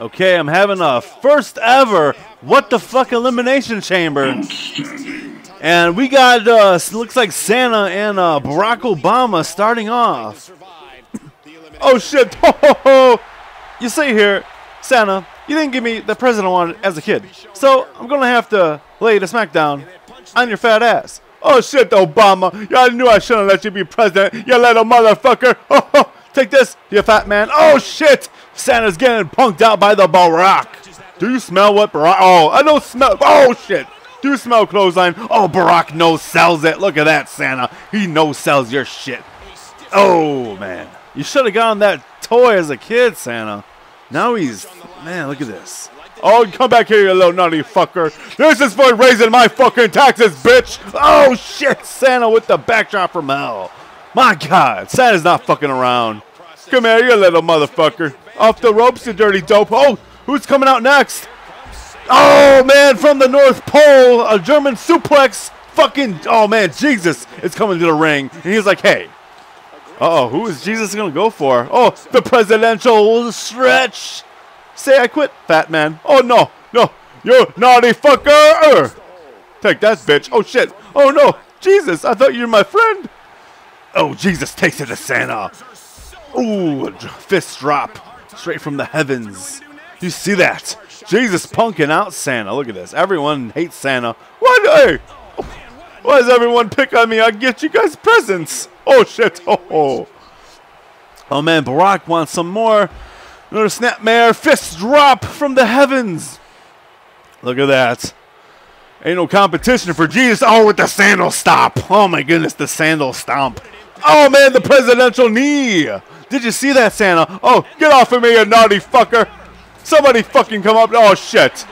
Okay, I'm having a first ever what the fuck elimination chamber. And we got, uh, looks like Santa and uh, Barack Obama starting off. oh shit, ho! You see here, Santa, you didn't give me the president I wanted as a kid. So I'm gonna have to lay the smackdown on your fat ass. Oh shit, Obama, I knew I shouldn't let you be president, you little motherfucker. Oh, oh, take this, you fat man. Oh shit, Santa's getting punked out by the Barack. Do you smell what Barack? Oh, I don't smell. Oh shit. Do you smell clothesline? Oh, Barack no sells it. Look at that, Santa. He no sells your shit. Oh man, you should have gotten that toy as a kid, Santa. Now he's man. Look at this. Oh, come back here, you little naughty fucker. This is for raising my fucking taxes, bitch. Oh shit, Santa with the backdrop from hell. My God, Santa's not fucking around. Come here, you little motherfucker. Off the ropes, you dirty dope. Oh, who's coming out next? Oh, man, from the North Pole, a German suplex. Fucking, oh, man, Jesus is coming to the ring. And he's like, hey. Uh-oh, who is Jesus going to go for? Oh, the presidential stretch. Say I quit, fat man. Oh, no, no. You naughty fucker. Take that, bitch. Oh, shit. Oh, no. Jesus, I thought you were my friend. Oh, Jesus takes it to Santa. Ooh, fist drop straight from the heavens. You see that? Jesus punking out Santa. Look at this. Everyone hates Santa. Why, hey, why does everyone pick on me? I get you guys presents. Oh, shit. Oh, oh. oh man, Barack wants some more. Another snapmare. Fist drop from the heavens. Look at that. Ain't no competition for Jesus. Oh, with the sandal stomp. Oh, my goodness, the sandal stomp. Oh, man, the presidential knee. Did you see that, Santa? Oh, get off of me, you naughty fucker. Somebody fucking come up. Oh, shit.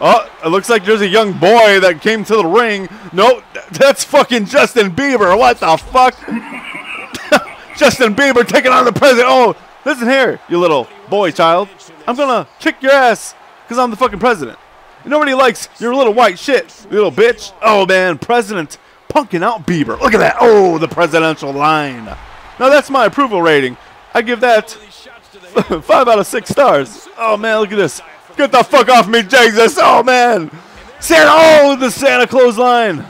Oh, it looks like there's a young boy that came to the ring. No, that's fucking Justin Bieber. What the fuck? Justin Bieber taking on the president. Oh, listen here, you little boy child. I'm gonna kick your ass because I'm the fucking president. Nobody likes your little white shit, little bitch. Oh, man, president punking out Bieber. Look at that. Oh, the presidential line. Now, that's my approval rating. I give that five out of six stars. Oh, man, look at this. Get the fuck off me, Jesus. Oh, man. Santa, oh, the Santa Claus line.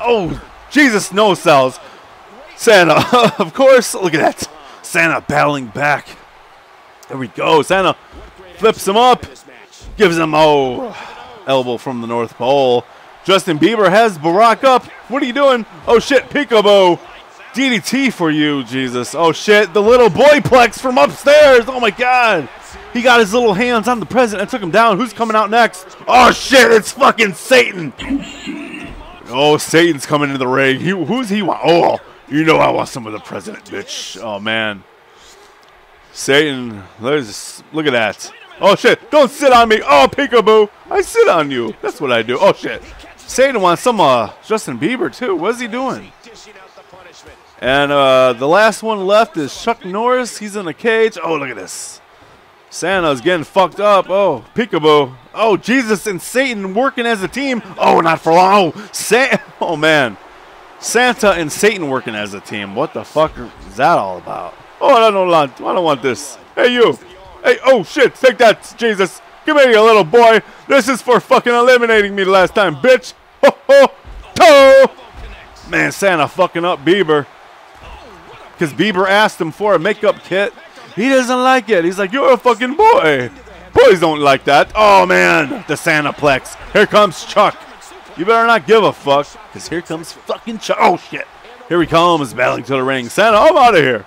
Oh, Jesus, no sells. Santa, of course. Look at that. Santa battling back. There we go. Santa flips him up. Gives him, oh, elbow from the North Pole. Justin Bieber has Barack up. What are you doing? Oh, shit, peekaboo. DDT for you, Jesus. Oh, shit. The little boyplex from upstairs. Oh, my God. He got his little hands on the president and took him down. Who's coming out next? Oh, shit. It's fucking Satan. Oh, Satan's coming into the ring. He, who's he want? Oh, you know I want some of the president, bitch. Oh, man. Satan, there's, look at that. Oh, shit. Don't sit on me. Oh, peekaboo. I sit on you. That's what I do. Oh, shit. Satan wants some uh, Justin Bieber, too. What's he doing? And uh, the last one left is Chuck Norris. He's in a cage. Oh, look at this. Santa's getting fucked up. Oh, peekaboo. Oh, Jesus and Satan working as a team. Oh, not for long. Oh, Sa oh man. Santa and Satan working as a team. What the fuck is that all about? Oh, I don't want. I don't want this. Hey, you. Hey, oh shit. Take that, Jesus. Give me a little boy. This is for fucking eliminating me last time, bitch. Ho ho. Toe. Man, Santa fucking up Bieber because Bieber asked him for a makeup kit. He doesn't like it. He's like, you're a fucking boy. Boys don't like that. Oh, man, the Santaplex. Here comes Chuck. You better not give a fuck, because here comes fucking Chuck. Oh, shit. Here he comes, battling to the ring. Santa, I'm out of here.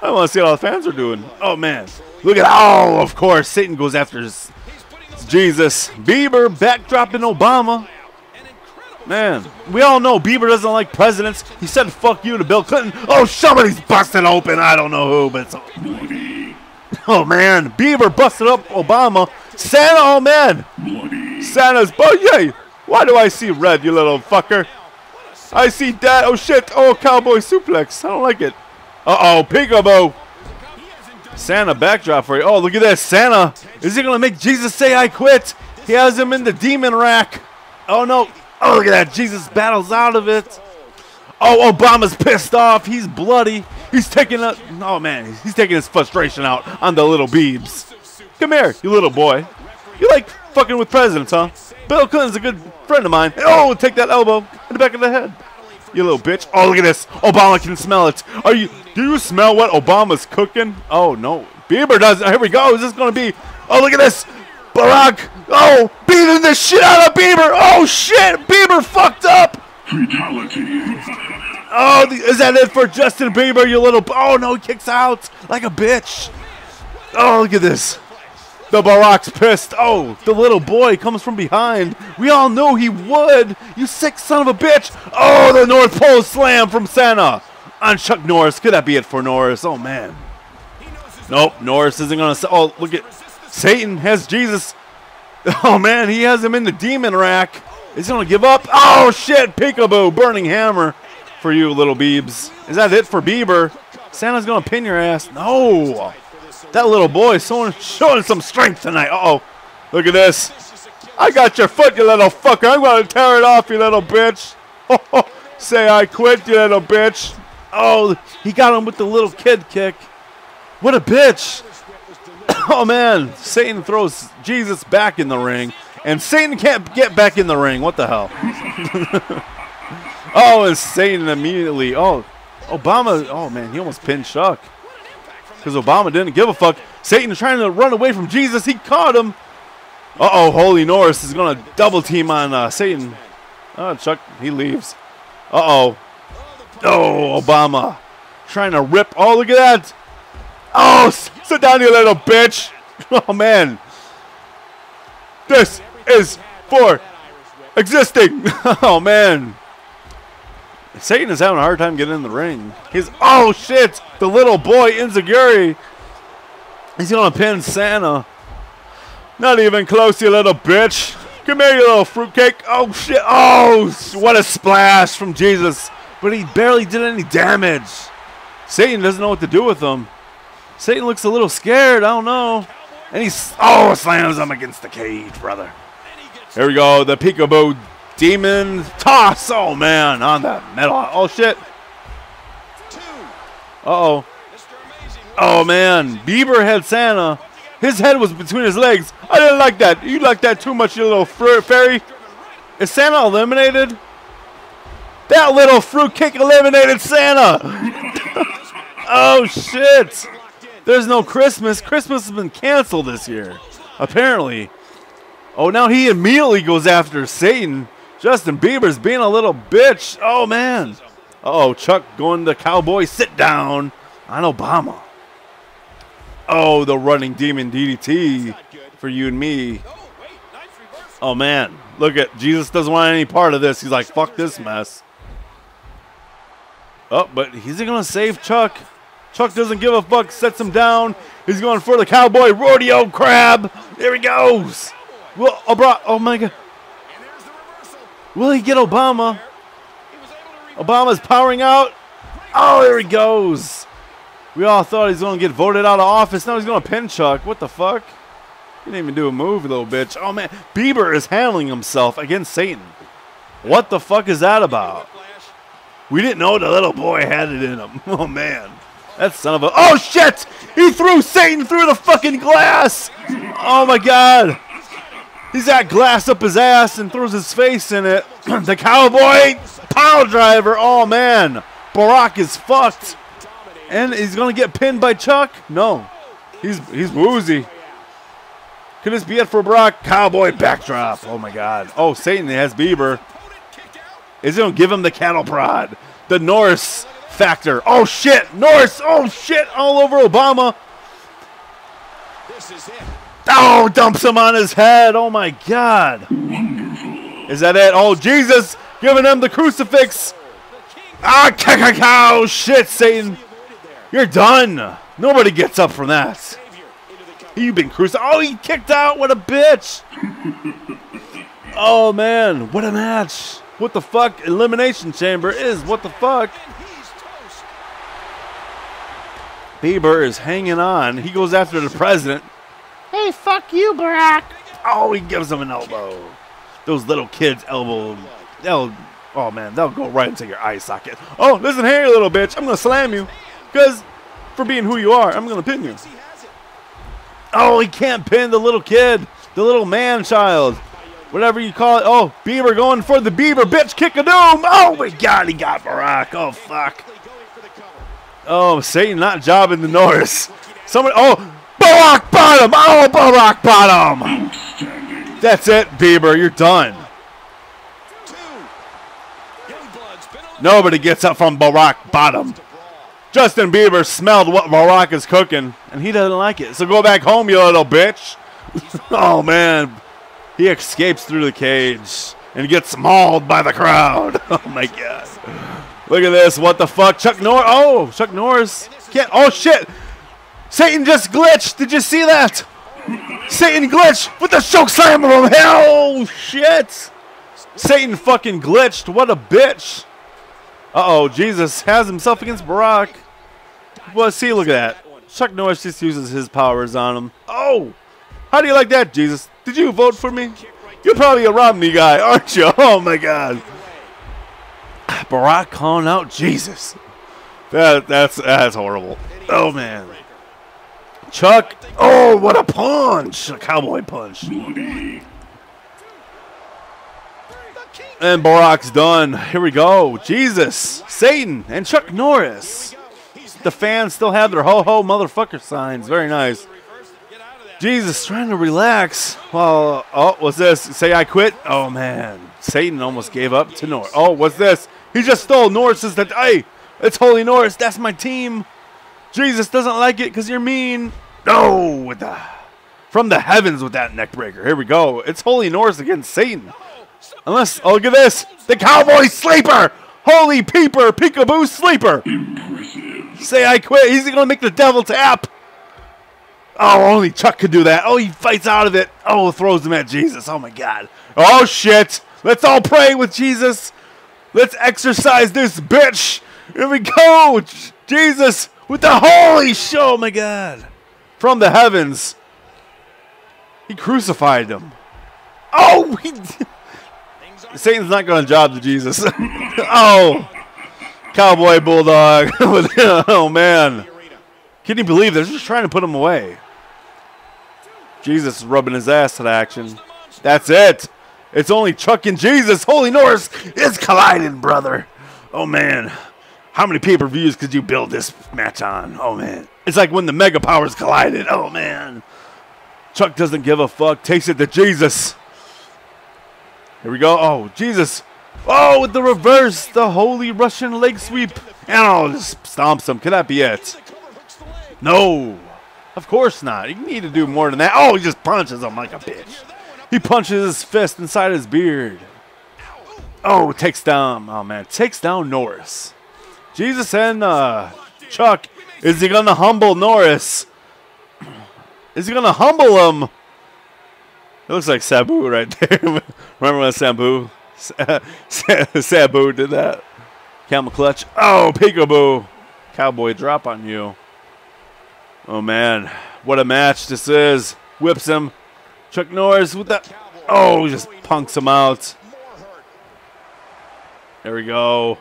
I want to see how the fans are doing. Oh, man. Look at, oh, of course, Satan goes after Jesus. Bieber backdropping Obama. Man, we all know Bieber doesn't like presidents. He said fuck you to Bill Clinton. Oh, somebody's busted open. I don't know who, but it's... Oh, man. Bieber busted up Obama. Santa, oh, man. Santa's... Oh, yay. Why do I see red, you little fucker? I see that. Oh, shit. Oh, cowboy suplex. I don't like it. Uh-oh, peekaboo. Santa backdrop for you. Oh, look at this. Santa. Is he going to make Jesus say I quit? He has him in the demon rack. Oh, no. Oh, look at that. Jesus battles out of it. Oh, Obama's pissed off. He's bloody. He's taking a. Oh, man. He's taking his frustration out on the little Beebs. Come here, you little boy. You like fucking with presidents, huh? Bill Clinton's a good friend of mine. Oh, take that elbow in the back of the head. You little bitch. Oh, look at this. Obama can smell it. Are you? Do you smell what Obama's cooking? Oh no, Bieber does. Oh, here we go. Is this gonna be? Oh, look at this. Barack. Oh, beating the shit out of Bieber. Oh shit, Bieber fucked up. Fatality. Oh, the, is that it for Justin Bieber? You little. Oh no, he kicks out like a bitch. Oh, look at this. The Barack's pissed. Oh, the little boy comes from behind. We all know he would. You sick son of a bitch. Oh, the North Pole slam from Santa on Chuck Norris. Could that be it for Norris? Oh, man. Nope, Norris isn't going to. Oh, look at. Satan has Jesus. Oh, man, he has him in the demon rack. Is he going to give up? Oh, shit. Peekaboo. Burning hammer for you, little Beebs. Is that it for Bieber? Santa's going to pin your ass. No. That little boy is showing, showing some strength tonight. Uh-oh. Look at this. I got your foot, you little fucker. I'm going to tear it off, you little bitch. Say I quit, you little bitch. Oh, he got him with the little kid kick. What a bitch. oh, man. Satan throws Jesus back in the ring. And Satan can't get back in the ring. What the hell? oh, and Satan immediately. Oh, Obama. Oh, man. He almost pinned Chuck because Obama didn't give a fuck. Satan trying to run away from Jesus. He caught him. Uh-oh, Holy Norris is going to double team on uh, Satan. Oh, Chuck, he leaves. Uh-oh. Oh, Obama. Trying to rip. Oh, look at that. Oh, sit down, you little bitch. Oh, man. This is for existing. oh, man. Satan is having a hard time getting in the ring. He's oh shit! The little boy Enzuigiri. He's gonna pin Santa. Not even close, you little bitch. Come here, you little fruitcake. Oh shit! Oh, what a splash from Jesus! But he barely did any damage. Satan doesn't know what to do with him. Satan looks a little scared. I don't know. And he's oh slams him against the cage, brother. Here we go. The peekaboo Demon toss. Oh, man. On that metal. Oh, shit. Uh-oh. Oh, man. Bieber had Santa. His head was between his legs. I didn't like that. You like that too much, you little fairy. Is Santa eliminated? That little fruit fruitcake eliminated Santa. oh, shit. There's no Christmas. Christmas has been canceled this year, apparently. Oh, now he immediately goes after Satan. Justin Bieber's being a little bitch. Oh, man. Uh oh Chuck going to cowboy sit down on Obama. Oh, the running demon DDT for you and me. Oh, man. Look at Jesus doesn't want any part of this. He's like, fuck this mess. Oh, but he's going to save Chuck. Chuck doesn't give a fuck, sets him down. He's going for the cowboy rodeo crab. There he goes. Well, oh, oh my God. Will he get Obama? Obama's powering out. Oh, there he goes. We all thought he's going to get voted out of office. Now he's going to pin Chuck. What the fuck? He didn't even do a move, little bitch. Oh, man. Bieber is handling himself against Satan. What the fuck is that about? We didn't know the little boy had it in him. Oh, man. That son of a... Oh, shit! He threw Satan through the fucking glass! Oh, my God. He's got glass up his ass and throws his face in it. the cowboy pile driver. Oh man, Barack is fucked. And he's gonna get pinned by Chuck. No, he's he's woozy. Could this be it for Brock? Cowboy backdrop. Oh my God. Oh, Satan has Bieber. Is he gonna give him the cattle prod? The Norris factor. Oh shit, Norris. Oh shit, all over Obama. This is it. Oh, dumps him on his head. Oh my God. Is that it? Oh, Jesus giving him the crucifix. Ah, cow. Shit, Satan. You're done. Nobody gets up from that. You've been crucified. Oh, he kicked out. What a bitch. Oh, man. What a match. What the fuck? Elimination Chamber is what the fuck. Bieber is hanging on. He goes after the president. Fuck you, Barack. Oh, he gives him an elbow. Those little kids' elbow, they'll, oh man, they'll go right into your eye socket. Oh, listen here, little bitch. I'm going to slam you. Because for being who you are, I'm going to pin you. Oh, he can't pin the little kid, the little man child, whatever you call it. Oh, Bieber going for the Beaver. bitch kick of doom. Oh my God, he got Barack. Oh fuck. Oh, Satan not jobbing the Norris. Someone. Oh, Barack bottom. Oh, Barack bottom. That's it, Bieber. You're done. Nobody gets up from Barack bottom. Justin Bieber smelled what Barack is cooking, and he doesn't like it. So go back home, you little bitch. oh, man. He escapes through the cage and gets mauled by the crowd. Oh, my God. Look at this. What the fuck? Chuck Norris. Oh, Chuck Norris. Can't. Oh, shit. Satan just glitched. Did you see that? Satan glitched with the choke slam of. Hell, shit. Satan fucking glitched. What a bitch. Uh-oh, Jesus has himself against Barack. Well, see, look at that. Chuck Norris just uses his powers on him. Oh! How do you like that, Jesus? Did you vote for me? You're probably a Romney guy, aren't you? Oh, my God. Barack calling out Jesus. That, that's, that's horrible. Oh, man. Chuck. Oh, what a punch. A cowboy punch. And Barack's done. Here we go. Jesus, Satan, and Chuck Norris. The fans still have their ho ho motherfucker signs. Very nice. Jesus trying to relax. Well, oh, what's this? Say I quit? Oh, man. Satan almost gave up to Norris. Oh, what's this? He just stole Norris's. That, hey, it's Holy Norris. That's my team. Jesus doesn't like it because you're mean. No, with the from the heavens with that neck breaker. Here we go. It's Holy Norris against Satan. Unless, oh, look at this. The Cowboy Sleeper. Holy peeper, peekaboo sleeper. Impressive. Say I quit. He's going to make the devil tap. Oh, only Chuck could do that. Oh, he fights out of it. Oh, throws him at Jesus. Oh, my God. Oh, shit. Let's all pray with Jesus. Let's exercise this bitch. Here we go. Jesus with the holy show. Oh, my God. From the heavens. He crucified them. Oh, he. Satan's not going to job to Jesus. oh, cowboy bulldog. oh man, can you believe they're just trying to put him away? Jesus is rubbing his ass to the action. That's it. It's only Chuck and Jesus. Holy Norris is colliding, brother. Oh man, how many pay-per-views could you build this match on? Oh man, it's like when the mega powers collided. Oh man, Chuck doesn't give a fuck. Takes it to Jesus. Here we go. Oh, Jesus. Oh, with the reverse, the holy Russian leg sweep. And oh, just stomps him. Can that be it? No. Of course not. You need to do more than that. Oh, he just punches him like a bitch. He punches his fist inside his beard. Oh, takes down. Oh, man. Takes down Norris. Jesus and uh, Chuck. Is he going to humble Norris? Is he going to humble him? It looks like Sabu right there. Remember when Sabu, Sabu did that? Camel clutch. Oh, peekaboo. Cowboy drop on you. Oh, man. What a match this is. Whips him. Chuck Norris with that. Oh, just punks him out. There we go.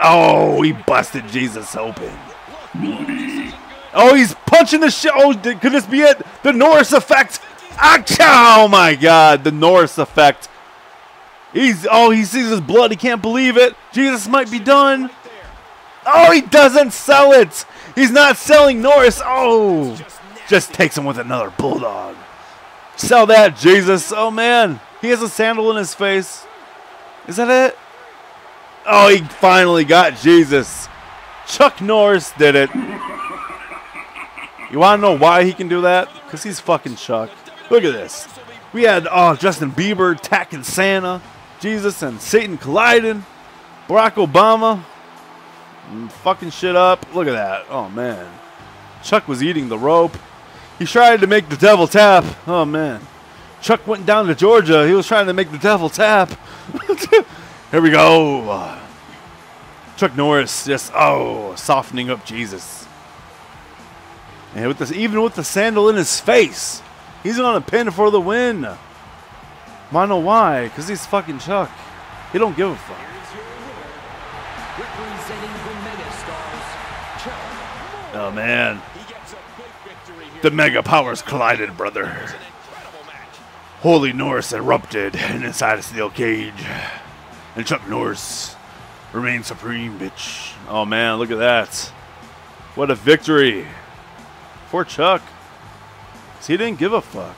Oh, he busted Jesus open. Oh, he's punching the shit. Oh, could this be it? The Norris effect. Oh my God, the Norris effect. He's oh he sees his blood. He can't believe it. Jesus might be done. Oh, he doesn't sell it. He's not selling Norris. Oh, just takes him with another bulldog. Sell that, Jesus. Oh man, he has a sandal in his face. Is that it? Oh, he finally got Jesus. Chuck Norris did it. You want to know why he can do that? Because he's fucking Chuck. Look at this. We had oh Justin Bieber attacking Santa, Jesus and Satan colliding, Barack Obama mm, fucking shit up. Look at that. Oh man. Chuck was eating the rope. He tried to make the devil tap. Oh man. Chuck went down to Georgia. He was trying to make the devil tap. Here we go. Chuck Norris just oh softening up Jesus. And with this even with the sandal in his face. He's on a pin for the win. Wanna know why? Because he's fucking Chuck. He don't give a fuck. Oh man. The mega powers collided, brother. Holy Norris erupted inside a steel cage. And Chuck Norris remained supreme, bitch. Oh man, look at that. What a victory for Chuck. He didn't give a fuck.